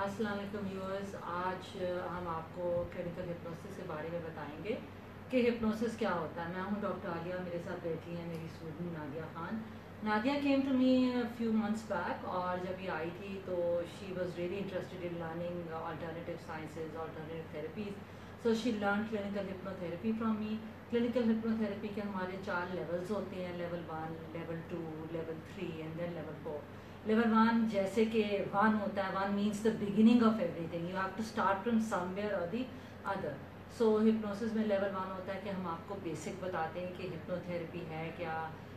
वालेकुम व्यूअर्स आज हम आपको क्लिनिकल हिप्नोसिस के बारे में बताएँगे कि हिप्नोसिस क्या होता है। मैं हूँ डॉक्टर आलिया, मेरे साथ बैठी हैं मेरी student Nadia Khan. Nadia came to me few months back और जब ये आई थी तो she was really interested in learning alternative sciences alternative therapies so she learn clinical hypnotherapy from me clinical hypnotherapy के हमारे चार लेवल्स होते हैं level one level two level three and then level four level one जैसे कि one होता है one means the beginning of everything you have to start from somewhere और दी अदर सो हिप्नोसिस में लेवल वन होता है कि हम आपको बेसिक बताते हैं कि हिप्नोथेरेपी है क्या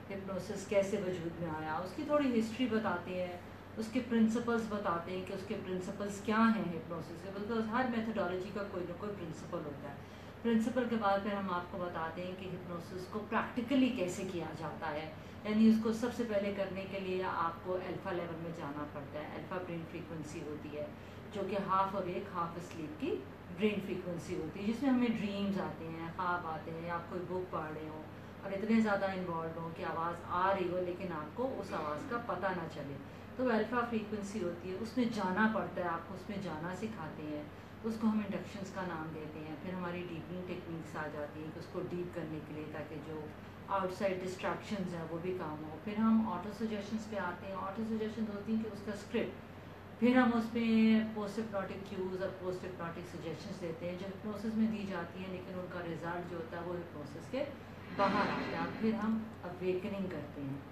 हिप्नोसिस कैसे वजूद में आया, उसकी थोड़ी हिस्ट्री बताते हैं, उसके प्रिंसिपल्स बताते हैं कि उसके प्रिंसिपल्स क्या हैं हिप्नोसिस के बिकॉज़ हर मेथडोलॉजी का कोई ना कोई प्रिंसिपल होता है। प्रिंसिपल के बाद फिर हम आपको बताते हैं कि हिप्नोसिस को प्रैक्टिकली कैसे किया जाता है। यानी उसको सबसे पहले करने के लिए आपको अल्फ़ा लेवल में जाना पड़ता है। अल्फ़ा ब्रेन फ्रीक्वेंसी होती है, जो कि हाफ़ अवेक हाफ़ स्लीप की ब्रेन फ्रीक्वेंसी होती है, जिसमें हमें ड्रीम्स आते हैं, ख्वाब आते हैं आप कोई बुक पढ़ रहे हो और इतने ज़्यादा इन्वॉल्व हो कि आवाज़ आ रही हो, लेकिन आपको उस आवाज़ का पता ना चले। तो अल्फ़ा फ्रीक्वेंसी होती है, उसमें जाना पड़ता है आपको उसमें जाना सिखाते हैं। उसको हम इंडक्शंस का नाम देते हैं, फिर हमारी डीपिंग टेक्निक्स आ जाती हैं कि उसको डीप करने के लिए ताकि जो आउटसाइड डिस्ट्रैक्शन हैं वो भी काम हो। फिर हम ऑटो सजेशंस पे आते हैं। ऑटो सजेशन होती हैं कि उसका स्क्रिप्ट फिर हम पोस्ट हिप्नोटिक क्यूज़ और पोस्ट हिप्नोटिक सजेशंस देते हैं, जो हिप्नोसिस में दी जाती हैं, लेकिन उनका रिज़ल्ट जो होता है वो हिप्नोसिस के बाहर आता है। फिर हम अवेकनिंग करते हैं।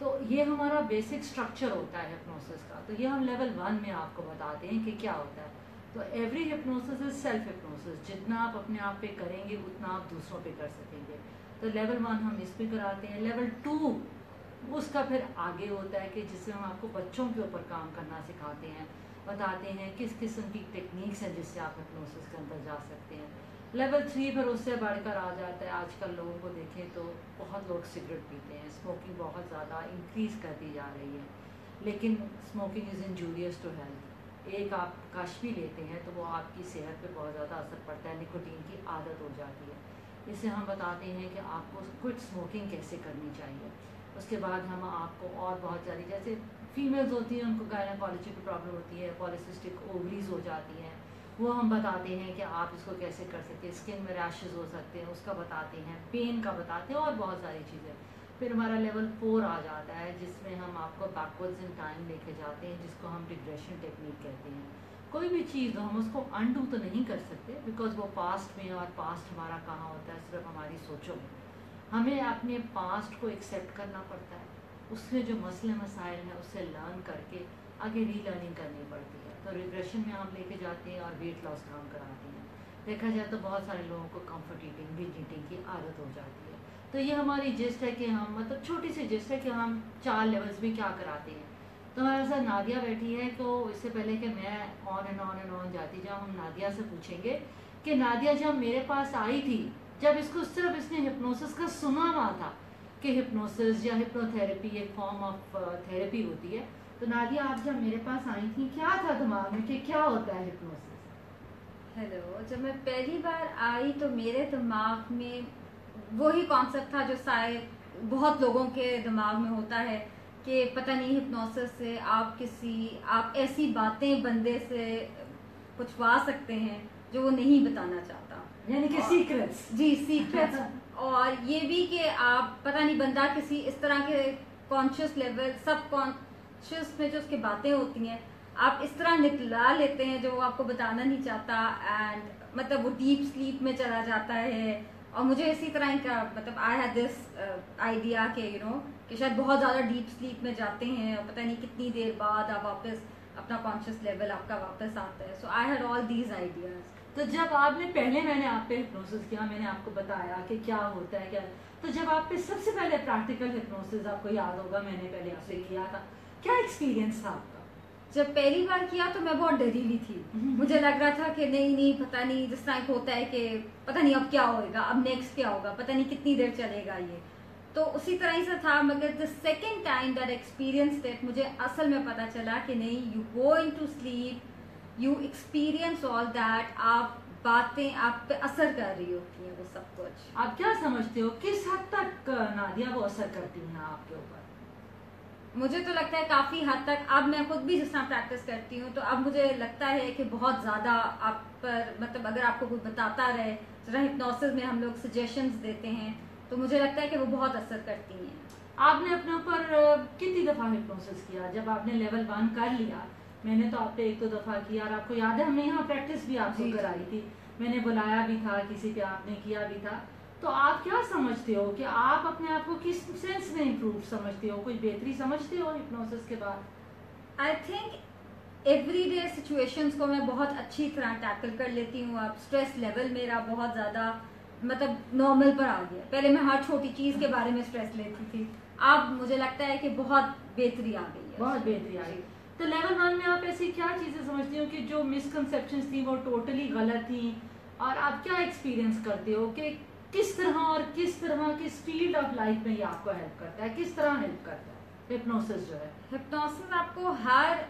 तो ये हमारा बेसिक स्ट्रक्चर होता है हिप्नोसिस का। तो ये हम लेवल वन में आपको बताते हैं कि क्या होता है। तो every hypnosis is self hypnosis जितना आप अपने आप पे करेंगे, उतना आप दूसरों पे कर सकेंगे। तो लेवल वन हम इस पे कराते हैं। लेवल टू उसका फिर आगे होता है कि जिससे हम आपको बच्चों के ऊपर काम करना सिखाते हैं। बताते हैं किस किस्म की टेक्निक्स हैं जिससे आप हिप्नोसिस के अंदर जा सकते हैं। लेवल थ्री पर उससे बढ़कर आ जाता है। आजकल लोगों को देखें तो बहुत लोग सिगरेट पीते हैं। स्मोकिंग बहुत ज़्यादा इंक्रीज़ कर दी जा रही है। लेकिन smoking is injurious to health एक आप कश भी लेते हैं तो वो आपकी सेहत पे बहुत ज़्यादा असर पड़ता है, निकोटीन की आदत हो जाती है। इसे हम बताते हैं कि आपको क्विट स्मोकिंग कैसे करनी चाहिए। उसके बाद हम आपको और बहुत सारी, जैसे फीमेल्स होती हैं, उनको गायनाकोलॉजी की प्रॉब्लम होती है, पॉलिसिस्टिक ओवरीज हो जाती हैं। वो हम बताते हैं कि आप इसको कैसे कर सकते हैं, स्किन में रैशेज हो सकते हैं, उसका बताते हैं, पेन का बताते हैं और बहुत सारी चीज़ें। फिर हमारा लेवल फोर आ जाता है, जिसमें हम आपको बैकवर्ड्स इन टाइम लेके जाते हैं, जिसको हम डिग्रेशन टेक्निक कहते हैं। कोई भी चीज़ हम उसको अनडू तो नहीं कर सकते बिकॉज़ वो पास्ट में और पास्ट हमारा कहाँ होता है, सिर्फ़ हमारी सोचों में। हमें अपने पास्ट को एक्सेप्ट करना पड़ता है। उसमें जो मसले मसाइल हैं उससे लर्न करके आगे रीलर्निंग करनी पड़ती है। तो रिग्रेशन में हम लेके जाते हैं और वेट लॉस काम कराते हैं। देखा जाए तो बहुत सारे लोगों को कंफर्ट ईटिंग बिज ईटिंग की आदत हो जाती है। तो ये हमारी जिस्ट है कि हम मतलब छोटी सी जिस्ट है कि हम चार लेवल्स में क्या कराते हैं। तो हमारे साथ नादिया बैठी है तो इससे पहले कि मैं on and on and on जाती जाऊँ, हम नादिया से पूछेंगे कि नादिया जब मेरे पास आई थी, जब इसको सिर्फ़ इसने हिप्नोसिस का सुना हुआ था कि हिप्नोसिस या हिप्नोथेरेपी एक फॉर्म ऑफ़ थेरेपी होती है तो नादिया आप जब मेरे पास आई थी, क्या था दिमाग में कि क्या होता है हिप्नोसिस हेलो जब मैं पहली बार आई तो मेरे दिमाग में वही कॉन्सेप्ट था जो शायद बहुत लोगों के दिमाग में होता है कि पता नहीं हिप्नोसिस से आप किसी आप ऐसी बातें बंदे से पुछवा सकते हैं जो वो नहीं बताना चाहता। यानी कि सीक्रेट्स जी सीक्रेट्स और ये भी कि आप पता नहीं बंदा किसी इस तरह के कॉन्शियस लेवल सब कॉन्शियस में जो उसकी बातें होती हैं आप इस तरह निकला लेते हैं जो वो आपको बताना नहीं चाहता एंड मतलब वो डीप स्लीप में चला जाता है। और मुझे इसी तरह का मतलब आई हैड दिस आइडिया के यू नो कि शायद बहुत ज़्यादा डीप स्लीप में जाते हैं और पता नहीं कितनी देर बाद आप वापस अपना कॉन्शियस लेवल आपका वापस आता है। So I had all these ideas तो जब आपने पहले मैंने आप पे हिप्नोसिस किया मैंने आपको बताया कि क्या होता है क्या तो जब आप पे सबसे पहले प्रैक्टिकल हिप्नोसिस आपको याद होगा मैंने पहले आपसे किया था। क्या एक्सपीरियंस था आपका? जब पहली बार किया तो मैं बहुत डरी हुई थी। हम्म। मुझे लग रहा था कि नहीं नहीं पता नहीं जिस तरह होता है कि पता नहीं अब क्या होएगा अब नेक्स्ट क्या होगा पता नहीं कितनी देर चलेगा ये। तो उसी तरह ही से था मगर the second time that experience that मुझे असल में पता चला कि नहीं you go into sleep you experience all that आप बातें आप पे असर कर रही होती हैं वो सब कुछ। आप क्या समझते हो? किस हद तक नादिया वो असर करती हैं आपके ऊपर मुझे तो लगता है काफ़ी हद तक अब मैं खुद भी जिस तरह प्रैक्टिस करती हूँ तो अब मुझे लगता है कि बहुत ज़्यादा आप पर मतलब अगर आपको कोई बताता रहे जरा हिप्नोसिस में हम लोग सजेशंस देते हैं तो मुझे लगता है कि वो बहुत असर करती हैं। आपने अपने ऊपर कितनी दफ़ा हिप्नोसिस किया? जब आपने लेवल वन कर लिया मैंने तो आप पे एक दो दफ़ा किया और आपको याद है हमने यहाँ प्रैक्टिस भी आपको कराई थी। मैंने बुलाया भी था किसी पे आपने किया भी था। तो आप क्या समझते हो कि आप अपने आप को किस सेंस में इम्प्रूव समझते हो? कुछ बेहतरी समझते हो हिप्नोसिस के बाद? I think every day situations को मैं बहुत अच्छी तरह टैकल कर लेती हूँ। अब स्ट्रेस लेवल मेरा बहुत ज़्यादा मतलब नॉर्मल पर आ गया। पहले मैं हर छोटी चीज़ के बारे में स्ट्रेस लेती थी। अब मुझे लगता है कि बहुत बेहतरी आ गई है। बहुत बेहतरी आ गई। तो लेवल वन में आप ऐसी क्या चीज़ें समझती हो कि जो मिसकनसेप्शन थी वो टोटली गलत थी? और आप क्या एक्सपीरियंस करते हो कि किस तरह और किस तरह, किस फ़ील्ड ऑफ़ लाइफ में ये आपको हेल्प करता है? किस तरह हेल्प करता है? हिप्नोसिस जो है। हिप्नोसिस आपको हर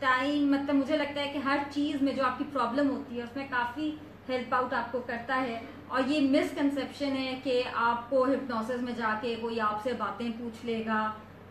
टाइम मतलब मुझे लगता है कि हर चीज़ में जो आपकी प्रॉब्लम होती है, उसमें काफ़ी हेल्प आउट आपको करता है। और ये मिसकंसेप्शन है कि आपको हिप्नोसिस में जाके कोई आपसे बातें पूछ लेगा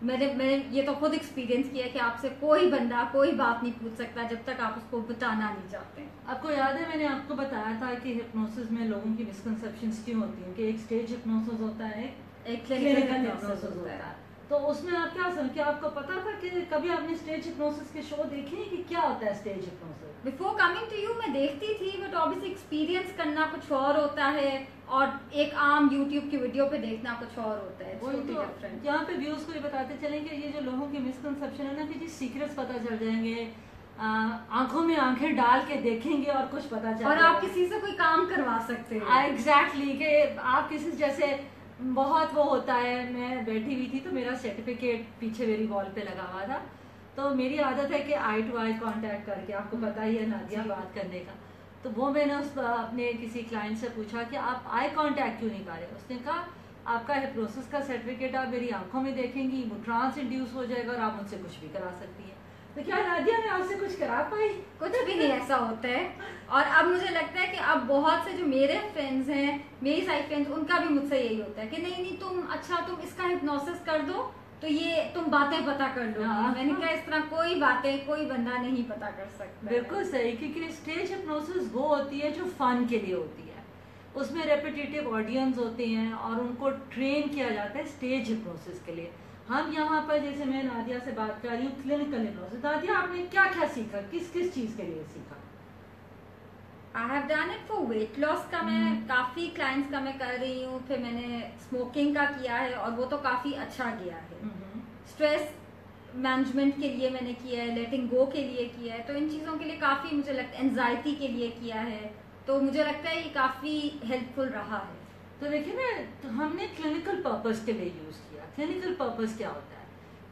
मैंने मैंने ये तो खुद एक्सपीरियंस किया कि आपसे कोई बंदा कोई बात नहीं पूछ सकता जब तक आप उसको बताना नहीं चाहते। आपको याद है मैंने आपको बताया था कि हिप्नोसिस में लोगों की मिसकनसेप्शन क्यों होती है कि एक स्टेज हिप्नोसिस होता है एक क्लिनिकल हिप्नोसिस होता है। तो उसमें आप क्या समझ क्या आपको पता था कि कभी आपने स्टेज हिप्नोसिस के शो देखे हैं कि क्या होता है stage hypnosis before coming to you मैं देखती थी बट ऑब्वियसली एक्सपीरियंस करना कुछ और होता है और एक आम यूट्यूब की वीडियो पे देखना कुछ और होता है. वही तो यहाँ पे व्यूज़ को ये बताते चलेंगे ये जो लोगों की मिसकनसेप्शन है ना कि जी सीक्रेट्स पता चल जाएँगे आँखों में आँखें डाल के देखेंगे और कुछ पता चल और आप किसी से कोई काम करवा सकते हैं। एग्जैक्टली कि आप किसी जैसे बहुत वो होता है मैं बैठी हुई थी तो मेरा सर्टिफिकेट पीछे मेरी वॉल पे लगा हुआ था। तो मेरी आदत है कि आई टू आई कांटेक्ट करके आपको पता ही है नादिया बात करने का। तो वो मैंने उस अपने किसी क्लाइंट से पूछा कि आप आई कांटेक्ट क्यों नहीं कर रहे उसने कहा आपका हिप्रोसिस का सर्टिफिकेट आप मेरी आँखों में देखेंगी वो ट्रांस इंड्यूस हो जाएगा और आप मुझसे कुछ भी करा सकती हैं। तो क्या नादिया ने आपसे कुछ करा पाई? कुछ भी नहीं ऐसा होता है। और अब मुझे लगता है कि अब बहुत से जो मेरे फ्रेंड्स हैं मेरी साइड फ्रेंड्स उनका भी मुझसे यही होता है कि नहीं नहीं तुम अच्छा तुम इसका हिप्नोसिस कर दो तो ये तुम बातें पता कर लो। हाँ, मैंने कहा इस तरह कोई बातें कोई बंदा नहीं पता कर सकता। बिल्कुल सही क्योंकि स्टेज हिप्नोसिस वो होती है जो फन के लिए होती है। उसमें रेपिटेटिव ऑडियंस होते हैं और उनको ट्रेन किया जाता है स्टेज हिप्नोसिस के लिए। हम यहाँ पर जैसे मैं नादिया से बात कर रही हूँ क्लिनिकल हिप्नोसिस नादिया आपने क्या क्या सीखा? किस किस चीज़ के लिए सीखा? I have done it for weight loss का मैं hmm. काफ़ी क्लाइंट्स का मैं कर रही हूँ फिर मैंने स्मोकिंग का किया है और वो तो काफ़ी अच्छा गया है। Stress hmm. मैनेजमेंट के लिए मैंने किया है लेटिंग गो के लिए किया है तो इन चीज़ों के लिए काफ़ी मुझे लगता है एनजाइटी के लिए किया है तो मुझे लगता है ये काफ़ी हेल्पफुल रहा है। तो देखिए ना तो हमने क्लिनिकल पर्पज के लिए यूज़ किया। क्लिनिकल पर्पज क्या होता है?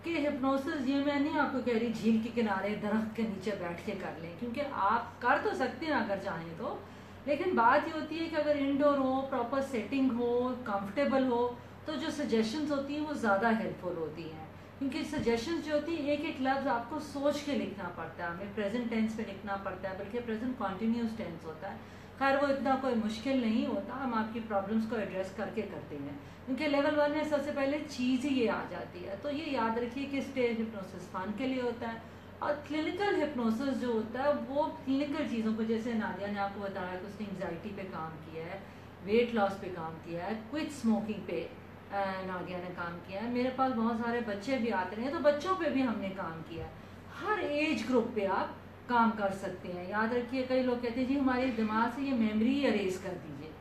कि हिप्नोसिस ये मैं नहीं आपको कह रही झील के किनारे, दरख्त के नीचे बैठ के कर लें, क्योंकि आप कर तो सकते हैं अगर चाहें तो लेकिन बात ये होती है कि अगर इंडोर हो प्रॉपर सेटिंग हो कंफर्टेबल हो तो जो सजेशंस होती हैं वो ज़्यादा हेल्पफुल होती हैं। क्योंकि सजेशंस जो होती है एक एक लफ्ज़ आपको सोच के लिखना पड़ता है, हमें प्रेजेंट टेंस में लिखना पड़ता है, बल्कि प्रेजेंट कॉन्टीन्यूस टेंस होता है। खैर, वो इतना कोई मुश्किल नहीं होता, हम आपकी प्रॉब्लम्स को एड्रेस करके करते हैं। क्योंकि लेवल वन में सबसे पहले चीज़ ही ये आ जाती है। तो ये याद रखिए कि स्टेज हिप्नोसिस फन के लिए होता है। और क्लिनिकल हिप्नोसिस जो होता है, वो क्लिनिकल चीज़ों को, जैसे नादिया ने आपको बताया कि उसने एंगजाइटी पे काम किया है वेट लॉस पे काम किया है क्विक स्मोकिंग पे नादिया ने काम किया है। मेरे पास बहुत सारे बच्चे भी आते हैं तो बच्चों पे भी हमने काम किया है। हर एज ग्रुप पे आप काम कर सकते हैं। याद रखिए, कई लोग कहते हैं, जी, हमारे दिमाग से ये मेमोरी अरेज कर दीजिए।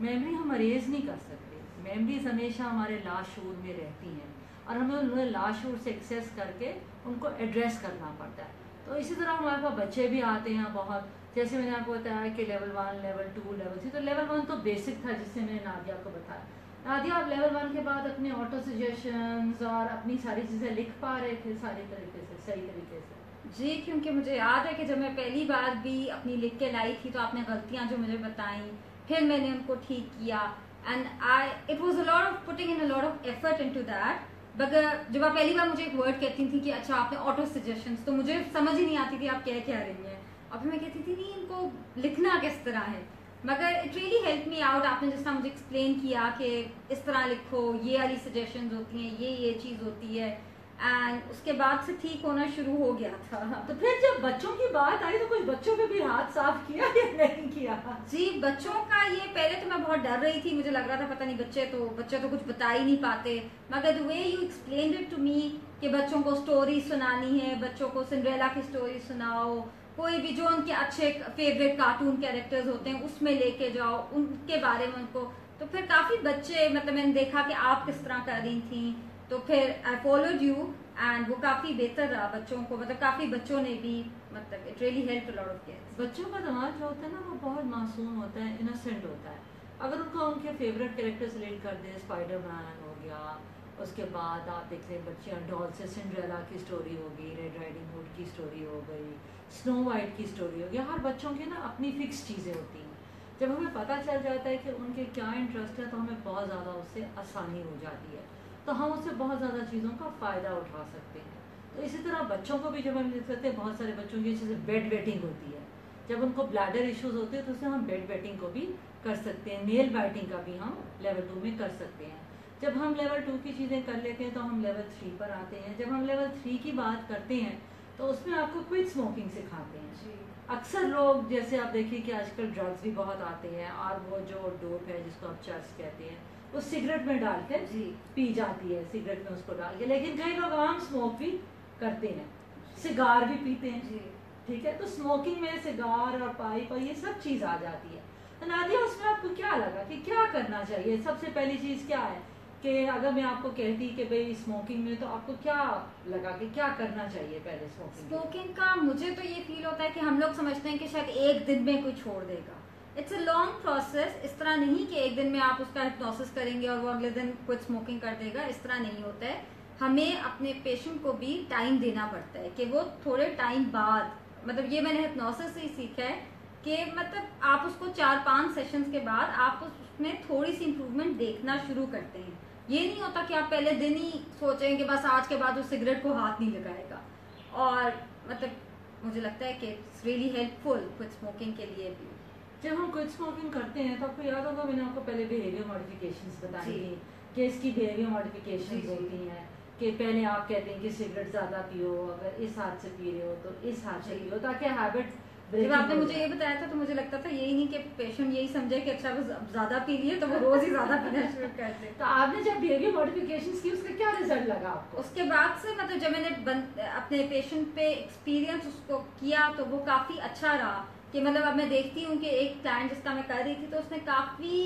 मेमोरी हम अरेज नहीं कर सकते। मेमोरीज हमेशा हमारे लाशूर में रहती हैं और हमें उन्हें लाशूर से एक्सेस करके उनको एड्रेस करना पड़ता है। तो इसी तरह हमारे पास बच्चे भी आते हैं बहुत। जैसे मैंने आपको बताया कि level one level two level three तो लेवल वन तो बेसिक था जिससे मैंने नादिया को बताया। नादिया, आप लेवल वन के बाद अपने ऑटो सजेशन और अपनी सारी चीज़ें लिख पा रहे थे सारी तरीके से, सही तरीके से। जी, क्योंकि मुझे याद है कि जब मैं पहली बार भी अपनी लिख के लाई थी तो आपने गलतियाँ जो मुझे बताई, फिर मैंने उनको ठीक किया। And I it was a of putting in a of effort into that बगर जब आप पहली बार मुझे एक वर्ड कहती थी कि अच्छा आपने ऑटो सजेशन तो मुझे समझ ही नहीं आती थी आप क्या कह रही हैं। और फिर मैं कहती थी, नहीं, इनको लिखना किस तरह है? मगर it really help me out आपने जिस तरह मुझे एक्सप्लेन किया कि इस तरह लिखो, ये वाली सजेशन होती हैं, ये ये चीज़ होती है। एंड उसके बाद से ठीक होना शुरू हो गया था। तो फिर जब बच्चों की बात आई तो कुछ बच्चों पे भी हाथ साफ़ किया या नहीं किया? जी, बच्चों का ये, पहले तो मैं बहुत डर रही थी। मुझे लग रहा था, पता नहीं बच्चे तो बच्चे तो कुछ बता ही नहीं पाते। मगर the way you explain it to me कि बच्चों को स्टोरी सुनानी है, बच्चों को सिंड्रेला की स्टोरी सुनाओ, कोई भी जो उनके अच्छे फेवरेट कार्टून कैरेक्टर्स होते हैं, उसमें लेके जाओ, उनके बारे में उनको। तो फिर काफ़ी बच्चे मतलब मैंने देखा कि आप किस तरह कर रही थी। तो फिर आई फॉलोड यू एंड वो काफ़ी बेहतर रहा बच्चों को मतलब काफ़ी बच्चों ने भी मतलब it really help lot of kids बच्चों का दिमाग जो होता है ना, वो बहुत मासूम होता है इनोसेंट होता है। अगर उनको उनके फेवरेट कैरेक्टर रिलेट कर दे स्पाइडर मैन हो गया, उसके बाद आप देख लें बच्चियाँ डॉल से सिंड्रेला की स्टोरी होगी रेड राइडिंग हुड की स्टोरी हो गई स्नो वाइट की स्टोरी हो गई, हर बच्चों की ना अपनी फिक्स चीज़ें होती हैं। जब हमें पता चल जाता है कि उनके क्या इंटरेस्ट है तो हमें बहुत ज़्यादा उससे आसानी हो जाती है। तो हम उससे बहुत ज़्यादा चीज़ों का फ़ायदा उठा सकते हैं। तो इसी तरह बच्चों को भी जब हम देख सकते हैं बहुत सारे बच्चों की जैसे बेड वेटिंग होती है। जब उनको ब्लैडर इश्यूज़ होते हैं तो उससे हम बेड वेटिंग को भी कर सकते हैं। नेल बाइटिंग का भी हम लेवल टू में कर सकते हैं। जब हम लेवल टू की चीज़ें कर लेते हैं तो हम लेवल थ्री पर आते हैं। जब हम लेवल थ्री की बात करते हैं तो उसमें आपको क्विक स्मोकिंग सिखाते हैं। अक्सर लोग जैसे आप देखिए कि आजकल ड्रग्स भी बहुत आते हैं और वो जो डोप है जिसको आप चर्च कहते हैं वो सिगरेट में डाल कर जी। पी जाती है सिगरेट में उसको डाल के। लेकिन कई लोग आम स्मोक भी करते हैं। सिगार भी पीते हैं। जी। ठीक है? तो स्मोकिंग में सिगार और पाइप और ये सब चीज़ आ जाती है। तो नादिया उसमें आपको क्या लगा कि क्या करना चाहिए? सबसे पहली चीज़ क्या है कि अगर मैं आपको कहती कि भाई स्मोकिंग में तो आपको क्या लगा कि क्या करना चाहिए पहले स्मोकिंग स्मोकिंग का मुझे तो ये फील होता है कि हम लोग समझते हैं कि शायद एक दिन में कोई छोड़ देगा। इट्स अ लॉन्ग प्रोसेस इस तरह नहीं कि एक दिन में आप उसका हिप्नोसिस करेंगे और वो अगले दिन कुछ स्मोकिंग कर देगा। इस तरह नहीं होता है। हमें अपने पेशेंट को भी टाइम देना पड़ता है कि वो थोड़े टाइम बाद मतलब ये मैंने हिप्नोसिस से ही सीखा है कि मतलब आप उसको चार पाँच सेशंस के बाद आप उसमें थोड़ी सी इंप्रूवमेंट देखना शुरू करते हैं। ये नहीं होता कि आप पहले दिन ही सोचें कि बस आज के बाद उस सिगरेट को हाथ नहीं लगाएगा। और मतलब मुझे लगता है कि इट्स रियली हेल्पफुल कुछ स्मोकिंग के लिए भी। जब हम क्विक स्मोकिंग करते हैं तो आपको याद होगा मैंने आपको पहले बिहेवियर मॉडिफिकेशंस बताई थी कि इसकी बिहेवियर मॉडिफिकेशन। होती हैं कि पहले आप कहते हैं कि सिगरेट ज़्यादा पियो अगर इस हाथ से पी रहे हो तो इस हाथ से। पियो ताकि हैबिट जब आपने मुझे ये बताया था तो मुझे लगता था यही नहीं कि पेशेंट यही समझे कि अच्छा वो ज़्यादा पी लिए तो वो रोज ही ज़्यादा पीना शुरू कर दे। तो आपने जब बिहेवियर मॉडिफिकेशंस की उसका क्या रिज़ल्ट लगा आपको? उसके बाद से मतलब जब मैंने अपने पेशेंट पे एक्सपीरियंस उसको किया तो वो काफ़ी अच्छा रहा। कि मतलब अब मैं देखती हूँ कि एक क्लाइंट जिसका मैं कर रही थी तो उसने काफ़ी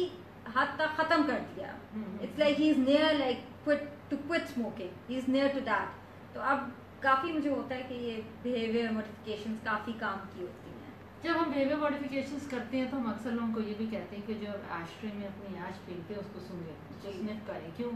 हद तक खत्म कर दिया। It's like he is near like quit to quit smoking he is near to that तो अब काफ़ी मुझे होता है कि ये बिहेवियर मॉडिफिकेशंस काफ़ी काम की होती हैं। जब हम बिहेवियर मॉडिफिकेशंस करते हैं तो हम अक्सर लोगों को ये भी कहते हैं कि जो एस्ट्रे में अपनी ऐश पीते हैं उसको जी। स्निफ करें क्यों?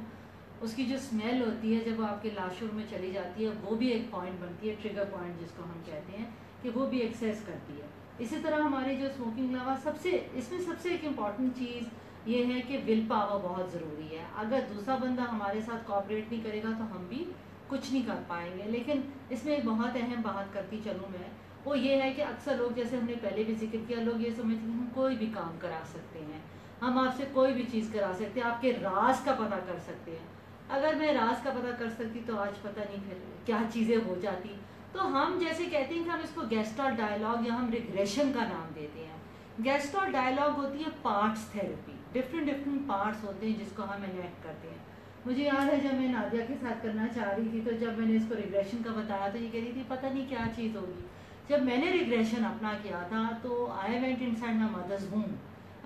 उसकी जो स्मेल होती है जब वो आपके लाशुर में चली जाती है वो भी एक पॉइंट बनती है ट्रिगर पॉइंट जिसको हम कहते हैं कि वो भी एक्सेस करती है। इसी तरह हमारी जो स्मोकिंग अलावा सबसे, इसमें सबसे एक इंपॉर्टेंट चीज़ ये है कि विल पावर बहुत ज़रूरी है। अगर दूसरा बंदा हमारे साथ कॉपरेट नहीं करेगा तो हम भी कुछ नहीं कर पाएँगे। लेकिन इसमें एक बहुत अहम बात करती चलूँ मैं, वो ये है कि अक्सर लोग, जैसे हमने पहले भी ज़िक्र किया, लोग ये समझते हैं हम कोई भी काम करा सकते हैं। हम आपसे कोई भी चीज़ करा सकते हैं, आपके राज का पता कर सकते हैं। अगर मैं राज का पता कर सकती तो आज पता नहीं फिर क्या चीज़ें हो जाती। तो हम जैसे कहते हैं कि हम इसको गेस्टॉल डायलॉग या हम रिग्रेशन का नाम देते हैं। गेस्टॉल डायलॉग होती है parts therapy different different parts होते हैं जिसको हम इनेक्ट करते हैं। मुझे याद है जब मैं नादिया के साथ करना चाह रही थी तो जब मैंने इसको रिग्रेशन का बताया तो ये कह रही थी, पता नहीं क्या चीज़ होगी। जब मैंने रिग्रेशन अपना किया था तो I went inside my mother's home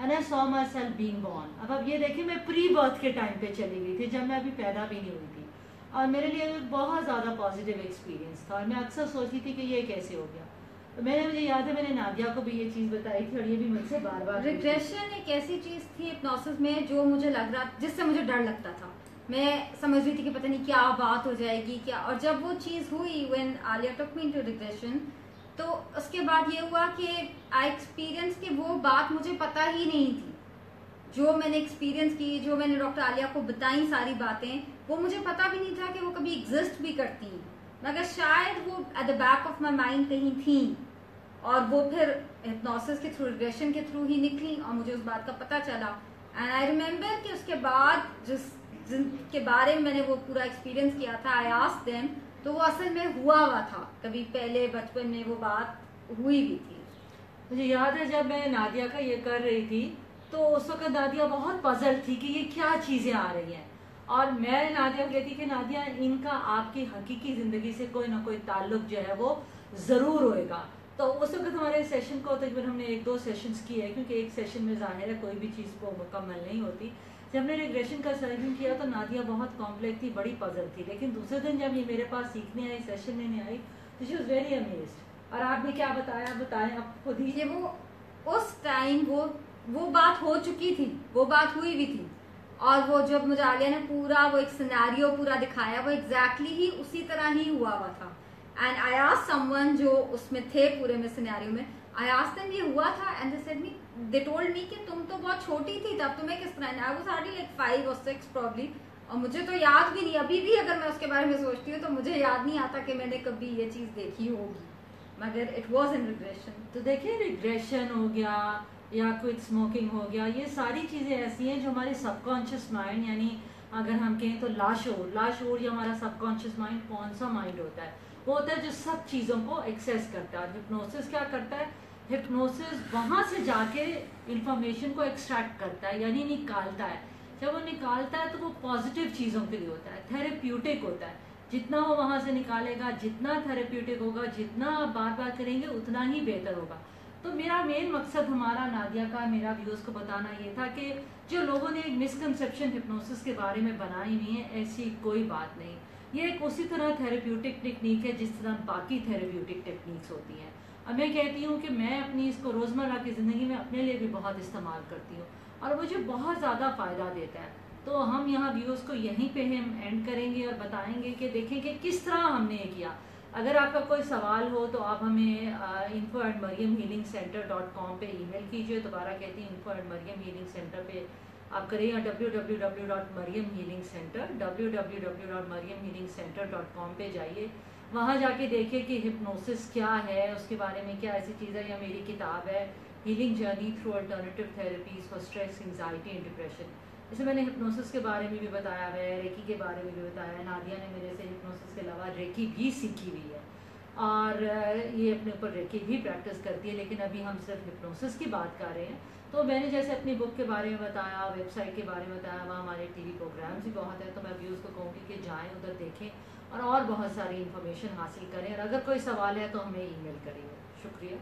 and I saw myself being born अब अब ये देखिए, मैं प्री बर्थ के टाइम पे चली गई थी, जब मैं अभी पैदा भी नहीं हुई थी। और मेरे लिए एक बहुत ज़्यादा पॉजिटिव एक्सपीरियंस था और मैं अक्सर सोचती थी कि ये कैसे हो गया। तो मैंने, मुझे याद है, मैंने नादिया को भी ये चीज़ बताई थी और ये भी मुझसे बार बार रिग्रेशन एक ऐसी चीज़ थी हिप्नोसिस में जो मुझे लग रहा, जिससे मुझे डर लगता था। मैं समझ रही थी कि पता नहीं क्या बात हो जाएगी, क्या, और जब वो चीज़ हुई when Alia took me into regression तो उसके बाद ये हुआ कि आई एक्सपीरियंस कि वो बात मुझे पता ही नहीं थी। जो मैंने एक्सपीरियंस की, जो मैंने डॉक्टर आलिया को बताई सारी बातें वो मुझे पता भी नहीं था कि वो कभी एग्जिस्ट भी करती हैं। मगर शायद वो at the back of my mind कहीं थी और वो फिर हिप्नोसिस के थ्रू रिग्रेशन के थ्रू ही निकली और मुझे उस बात का पता चला। एंड आई रिमेम्बर कि उसके बाद जिस, जिनके बारे में मैंने वो पूरा एक्सपीरियंस किया था आई आस देम तो वो असल में हुआ हुआ था। कभी पहले बचपन में वो बात हुई भी थी। मुझे याद है जब मैं नादिया का ये कर रही थी तो उस वक्त नादिया बहुत पजल थी कि ये क्या चीज़ें आ रही हैं। और मैं नादिया कहती कि नादिया, इनका आपकी हकीकी ज़िंदगी से कोई ना कोई ताल्लुक जो है वो ज़रूर होएगा। तो उस वक्त हमारे सेशन को तकरीबन हमने एक दो सेशंस किए हैं, क्योंकि एक सेशन में ज़ाहिर है कोई भी चीज़ को मुकम्मल नहीं होती। जब हमने रिग्रेशन का सेशन किया तो नादिया बहुत कॉम्प्लेक्स थी, बड़ी पजल थी। लेकिन दूसरे दिन जब ये मेरे पास सीखने आई सेशन लेने आई तो शी वॉज़ वेरी अमेज्ड और आपने क्या बताया बताएँ, आप खुद ही। वो, उस टाइम वो वो बात हो चुकी थी, वो बात हुई भी थी। और वो जब मुझे आलिया ने पूरा वो एक सिनेरियो पूरा दिखाया, वो एग्जैक्टली exactly ही उसी तरह ही हुआ हुआ था। एंड आई आस समवन जो उसमें थे पूरे में सिनेरियो में आई आस देम ये हुआ था? And they me they told me कि तुम तो बहुत छोटी थी, तब तुम्हें किस तरह? आई वाज हार्डली लाइक 5 और 6 प्रॉब्ली और मुझे तो याद भी नहीं, अभी भी अगर मैं उसके बारे में सोचती हूँ तो मुझे याद नहीं आता कि मैंने कभी ये चीज़ देखी होगी। मगर इट वॉज़ इन रिग्रेशन तो देखिए रिग्रेशन हो गया या क्विक स्मोकिंग हो गया, ये सारी चीज़ें ऐसी हैं जो हमारे सबकॉन्शियस माइंड यानी अगर हम कहें तो लाशोर लाशोर या हमारा सबकॉन्शियस माइंड कौन सा माइंड होता है? वो होता है जो सब चीज़ों को एक्सेस करता है। हिप्नोसिस क्या करता है? हिप्नोसिस वहाँ से जाके इंफॉर्मेशन को एक्सट्रैक्ट करता है, यानी निकालता है। जब वो निकालता है तो वो पॉजिटिव चीज़ों के लिए होता है। थेरेप्यूटिक होता है। जितना वो वहाँ से निकालेगा, जितना थेरेप्यूटिक होगा, जितना आप बार बार करेंगे, उतना ही बेहतर होगा। तो मेरा मेन मकसद हमारा नादिया का, मेरा व्यूज़ को बताना ये था कि जो लोगों ने एक मिसकनसेप्शन हिप्नोसिस के बारे में बनाई हुई है, ऐसी कोई बात नहीं। ये एक उसी तरह थेरेप्यूटिक टेक्निक है, जिस तरह बाकी थेरेप्यूटिक टेक्निक्स होती हैं। अब मैं कहती हूँ कि मैं अपनी इसको रोज़मर्रा की ज़िंदगी में अपने लिए भी बहुत इस्तेमाल करती हूँ और मुझे बहुत ज़्यादा फ़ायदा देता है। तो हम यहाँ व्यूज़ को यहीं पे हम एंड करेंगे और बताएँगे कि देखें कि किस तरह हमने ये किया। अगर आपका कोई सवाल हो तो आप हमें info and Mariam healing centre dot com पर ई मेल कीजिए। दोबारा कहती हूँ info and Mariam healing centre पर आप करिए W W W dot Mariam healing centre W W W dot Mariam healing centre dot com पर जाइए। वहाँ जाके देखिए कि हिप्नोसिस क्या है, उसके बारे में क्या ऐसी चीज़ है या मेरी किताब है। Healing journey through alternative therapies for stress anxiety and depression इसे मैंने हिप्नोसिस के बारे में भी बताया है रेकी के बारे में भी बताया है नादिया ने मेरे से हिप्नोसिस के अलावा रेकी भी सीखी हुई है। और ये अपने ऊपर रेकी भी प्रैक्टिस करती है, लेकिन अभी हम सिर्फ़ हिप्नोसिस की बात कर रहे हैं। तो मैंने जैसे अपनी बुक के बारे में बताया वेबसाइट के बारे में बताया, वहाँ हमारे टीवी प्रोग्राम्स भी बहुत हैं तो मैं व्यूज़ को कहूँगी कि जाएँ, उधर देखें और और बहुत सारी इन्फॉर्मेशन हासिल करें। और अगर कोई सवाल है तो हमें ईमेल करिए। शुक्रिया।